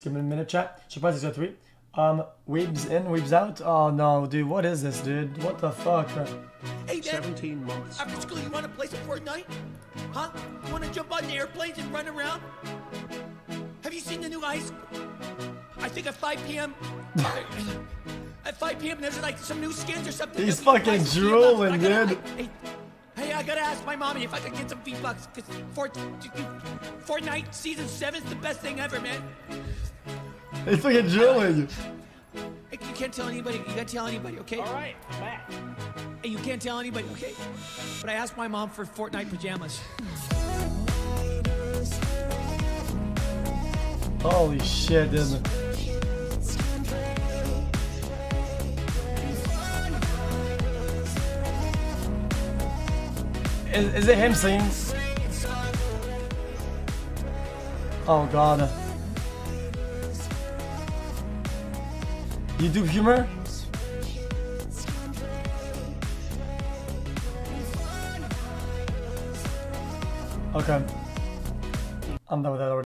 Give me a minute chat. Surprise is a three. Um, weebs in, weebs out. Oh no, dude, what is this, dude? What the fuck? Hey, Dad, 17 months. after school, you want to play some Fortnite? Huh? You want to jump on the airplanes and run around? Have you seen the new ice? I think at 5 p.m. at 5 p.m. there's like some new skins or something. He's fucking drooling, V-Bucks. I gotta- dude. Hey, hey, I gotta ask my mommy if I could get some V-Bucks, because Fort, Fortnite Season 7 is the best thing ever, man. He's fucking drilling. Hey, you can't tell anybody. You can't tell anybody, okay? All right, I'm back. Hey, you can't tell anybody, okay? But I asked my mom for Fortnite pajamas. Holy shit, dude. Is, is it him singing? Oh god. YouTube humor? Okay. I'm done with that already.